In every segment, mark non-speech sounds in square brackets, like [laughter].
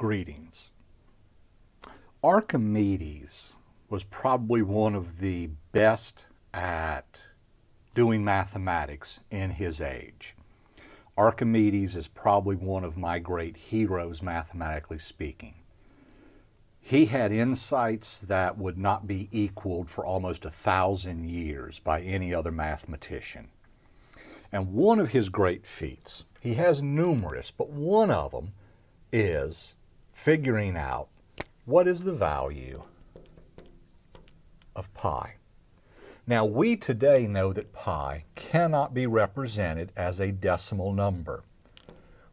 Greetings. Archimedes was probably one of the best at doing mathematics in his age. Archimedes is probably one of my great heroes, mathematically speaking. He had insights that would not be equaled for almost a thousand years by any other mathematician. And one of his great feats, he has numerous, but one of them is figuring out what is the value of pi. Now, we today know that pi cannot be represented as a decimal number.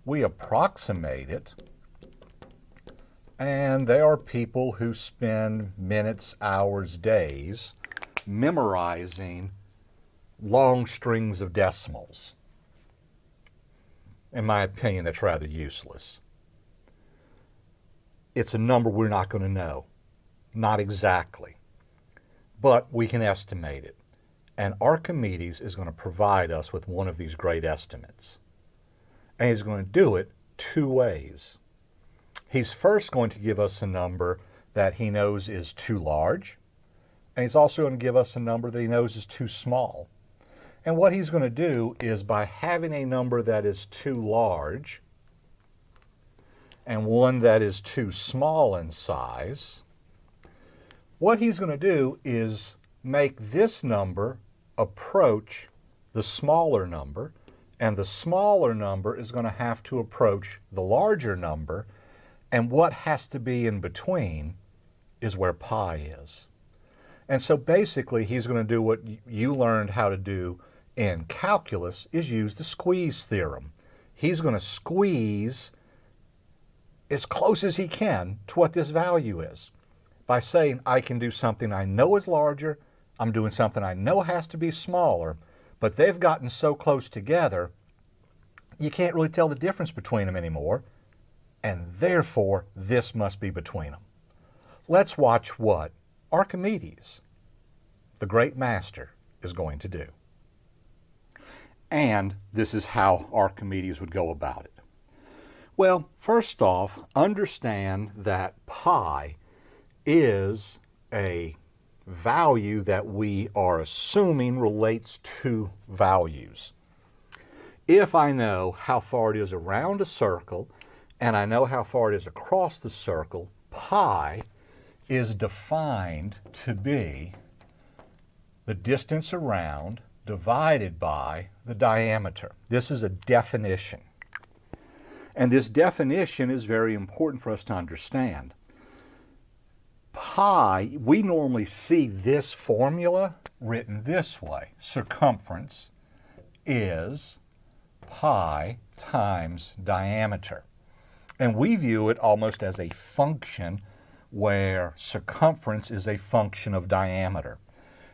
We approximate it, and there are people who spend minutes, hours, days memorizing long strings of decimals. In my opinion, that's rather useless. It's a number we're not going to know, not exactly but we can estimate it. And Archimedes is going to provide us with one of these great estimates. And he's going to do it two ways. He's first going to give us a number that he knows is too large, and he's also going to give us a number that he knows is too small. And what he's going to do is by having a number that is too large and one that is too small in size, what he's going to do is make this number approach the smaller number, and the smaller number is going to have to approach the larger number, and what has to be in between is where pi is. And so basically he's going to do what you learned how to do in calculus is use the squeeze theorem. He's going to squeeze as close as he can to what this value is by saying I can do something I know is larger, I'm doing something I know has to be smaller, but they've gotten so close together, you can't really tell the difference between them anymore, and therefore this must be between them. Let's watch what Archimedes, the great master, is going to do. And this is how Archimedes would go about it. Well, first off, understand that pi is a value that we are assuming relates to values. If I know how far it is around a circle and I know how far it is across the circle, pi is defined to be the distance around divided by the diameter. This is a definition. And this definition is very important for us to understand pi, we normally see this formula written this way. Circumference is pi times diameter. And we view it almost as a function where circumference is a function of diameter.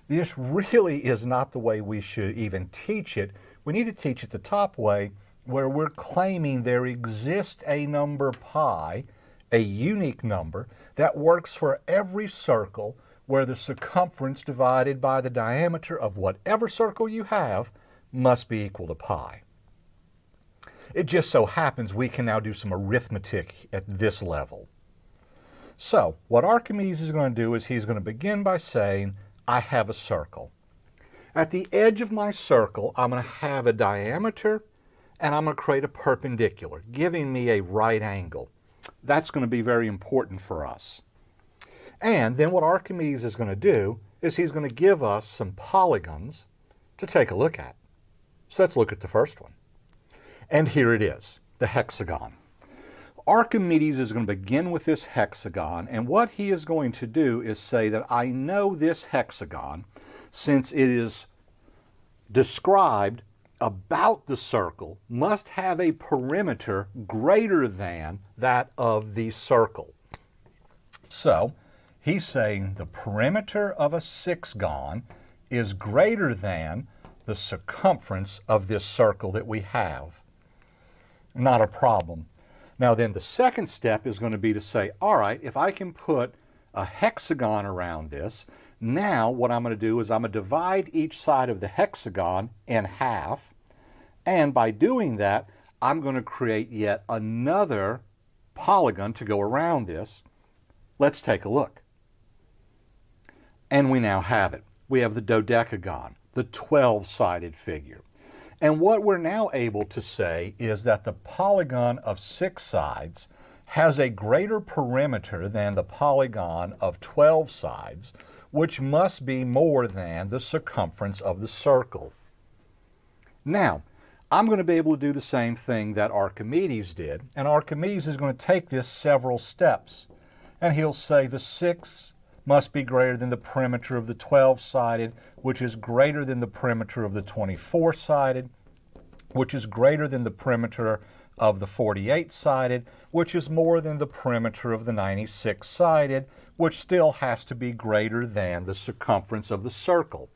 This [laughs] really is not the way we should even teach it. We need to teach it the top way where we're claiming there exists a number pi a unique number that works for every circle where the circumference divided by the diameter of whatever circle you have must be equal to pi. It just so happens we can now do some arithmetic at this level. So what Archimedes is going to do is he's going to begin by saying, I have a circle. At the edge of my circle, I'm going to have a diameter and I'm going to create a perpendicular, giving me a right angle. That's going to be very important for us. And then what Archimedes is going to do is he's going to give us some polygons to take a look at. So let's look at the first one. And here it is, the hexagon. Archimedes is going to begin with this hexagon, and what he is going to do is say that I know this hexagon since it is described about the circle must have a perimeter greater than that of the circle. So he's saying the perimeter of a sixagon is greater than the circumference of this circle that we have. Not a problem. Now then the second step is going to be to say, all right, if I can put a hexagon around this, now what I'm going to do is I'm going to divide each side of the hexagon in half and by doing that, I'm going to create yet another polygon to go around this. Let's take a look. And we now have it. We have the dodecagon, the 12-sided figure. And what we're now able to say is that the polygon of six sides has a greater perimeter than the polygon of 12 sides, which must be more than the circumference of the circle. Now, I'm going to be able to do the same thing that Archimedes did, and Archimedes is going to take this several steps. And he'll say the 6 must be greater than the perimeter of the 12-sided, which is greater than the perimeter of the 24-sided, which is greater than the perimeter of the 48-sided, which is more than the perimeter of the 96-sided, which still has to be greater than the circumference of the circle.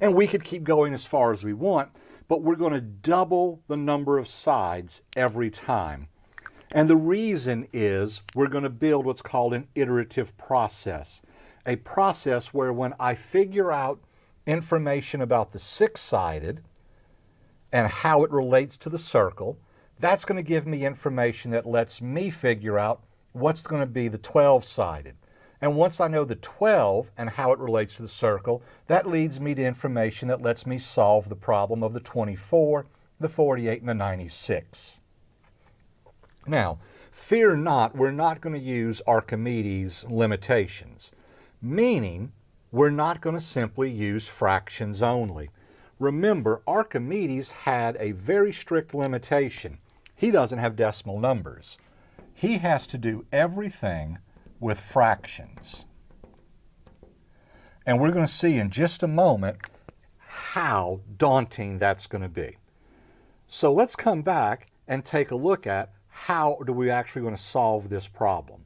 And we could keep going as far as we want, but we're going to double the number of sides every time. And the reason is we're going to build what's called an iterative process, a process where when I figure out information about the six-sided and how it relates to the circle, that's going to give me information that lets me figure out what's going to be the 12-sided. And once I know the 12 and how it relates to the circle, that leads me to information that lets me solve the problem of the 24, the 48, and the 96. Now, fear not, we're not going to use Archimedes' limitations, meaning we're not going to simply use fractions only. Remember, Archimedes had a very strict limitation. He doesn't have decimal numbers. He has to do everything with fractions. And we're going to see in just a moment how daunting that's going to be. So let's come back and take a look at how do we actually going to solve this problem.